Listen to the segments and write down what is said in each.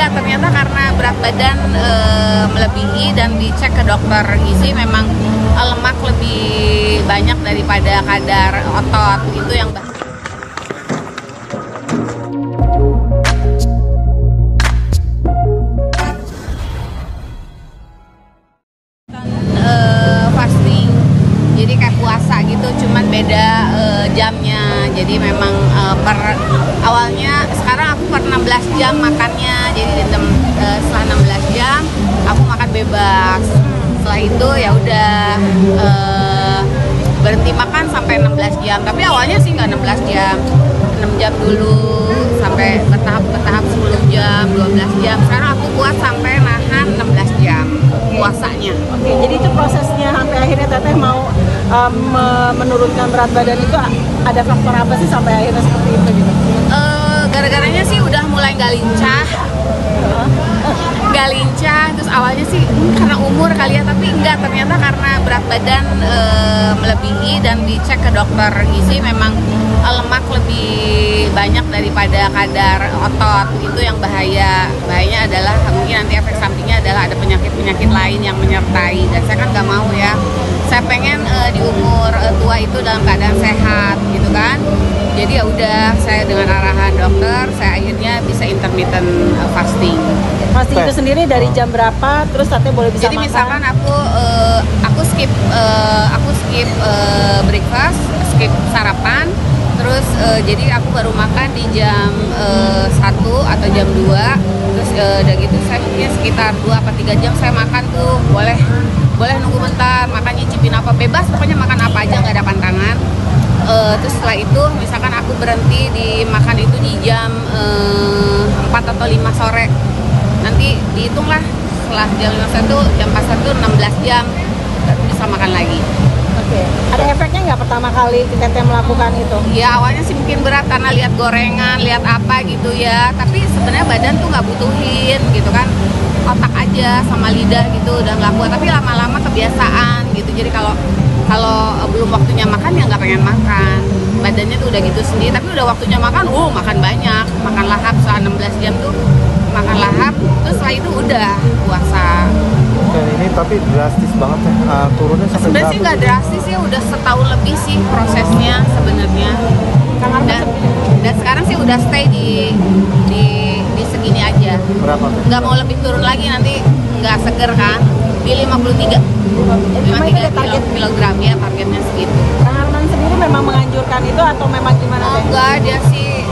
enggak ternyata karena berat badan e, melebihi dan dicek ke dokter gizi memang e, lemak lebih banyak daripada kadar otot itu yang bah- jadi memang eh, per awalnya sekarang aku per 16 jam makannya. Jadi di tem- eh, setelah 16 jam aku makan bebas. Setelah itu ya udah eh, berhenti makan sampai 16 jam. Tapi awalnya sih nggak 16 jam. 6 jam dulu sampai bertahap bertahap 10 jam 12 jam. Sekarang aku kuat sampai nahan 16 jam puasanya. Oke, jadi itu prosesnya um, me- menurunkan berat badan itu ada faktor apa sih sampai akhirnya seperti itu gitu? Eh, gara-garanya sih udah mulai nggak lincah. Nggak lincah terus awalnya sih hmm, karena umur kali ya tapi enggak ternyata karena berat badan eh, melebihi dan dicek ke dokter gizi memang eh, lemak lebih banyak daripada kadar otot. Itu yang bahaya. Bahayanya adalah mungkin nanti efek sampingnya adalah ada penyakit-penyakit lain yang menyertai. Dan saya kan nggak mau ya. Saya pengen eh, di umur eh, tua itu dalam keadaan sehat gitu kan jadi ya udah saya dengan arahan dokter saya akhirnya bisa intermittent eh, fasting Fasting itu sendiri dari jam berapa? Terus teteh boleh bisa jadi makan? misalkan aku eh, aku skip eh, aku skip eh, breakfast skip sarapan terus eh, jadi aku baru makan di jam eh, 1 atau jam 2 terus eh, udah gitu saya mungkin sekitar 2 apa 3 jam saya makan tuh boleh boleh nunggu bentar makan nyicipin apa bebas pokoknya makan apa aja nggak ada pantangan. Eh, terus setelah itu misalkan aku berhenti di makan itu di jam eh, 4 atau 5 sore. Nanti dihitunglah setelah jam 51 jam 41 16 jam bisa makan lagi pertama kali teteh melakukan itu? ya awalnya sih mungkin berat karena lihat gorengan lihat apa gitu ya. Tapi sebenarnya badan tuh nggak butuhin gitu kan. Otak aja sama lidah gitu udah nggak kuat. Tapi lama-lama kebiasaan gitu. Jadi kalau kalau belum waktunya makan ya nggak pengen makan. Badannya tuh udah gitu sendiri. Tapi udah waktunya makan uh makan banyak. Makan lahap selama 16 jam tuh makan lahap. Terus setelah itu udah puasa tapi drastis banget ya, uh, turunnya sampai sebenarnya sih nggak drastis ya udah setahun lebih sih prosesnya sebenarnya. Dan dan sekarang sih udah stay di di di segini aja. Berapa? Nggak mau lebih turun lagi nanti nggak seger kan? Di 53 Emang itu 53 ada target? kilo- kilogram ya targetnya segitu. Kang Arman sendiri memang menganjurkan itu atau memang gimana oh, enggak dia sih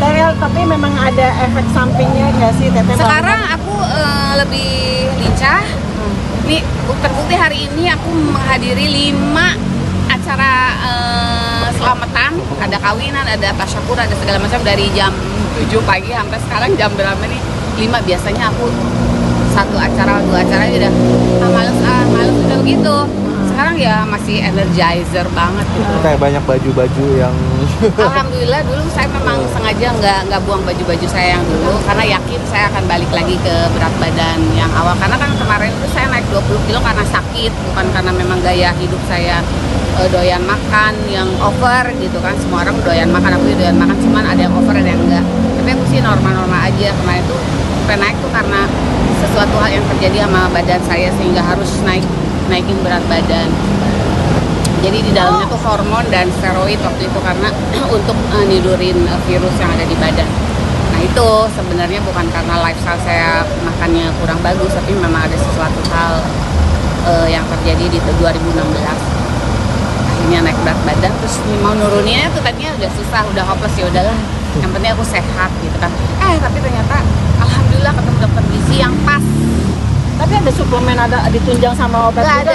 Teh, tapi memang ada efek sampingnya nggak sih teteh? sekarang aku eh, lebih lincah. Nih terbukti hari ini aku menghadiri lima acara eh, selamatan. Ada kawinan ada tasyakur ada segala macam. Dari jam 7 pagi sampai sekarang jam berapa nih? Lima. Biasanya aku satu acara dua acara aja udah. Ah, males ah males udah begitu sekarang ya masih energizer banget gitu. Kayak banyak baju-baju yang Alhamdulillah dulu saya memang sengaja nggak nggak buang baju-baju saya yang dulu karena yakin saya akan balik lagi ke berat badan yang awal. Karena kan kemarin itu saya naik 20 kilo karena sakit bukan karena memang gaya hidup saya eh, doyan makan yang over gitu kan. Semua orang doyan makan aku doyan makan cuman ada yang over ada yang enggak tapi aku sih normal-normal aja. Kemarin tuh sampai naik tuh karena sesuatu hal yang terjadi sama badan saya sehingga harus naik naikin berat badan jadi di dalamnya tuh hormon dan steroid waktu itu karena untuk eh, nidurin eh, virus yang ada di badan. Nah itu sebenarnya bukan karena lifestyle saya makannya kurang bagus, tapi memang ada sesuatu hal eh, yang terjadi di 2016. Akhirnya naik berat badan, terus mau nuruninnya tuh tadinya udah susah, udah hopeless ya udahlah. Yang penting aku sehat gitu kan. Eh tapi ternyata alhamdulillah ketemu dokter gizi yang pas. Tapi ada suplemen ada ditunjang sama obat juga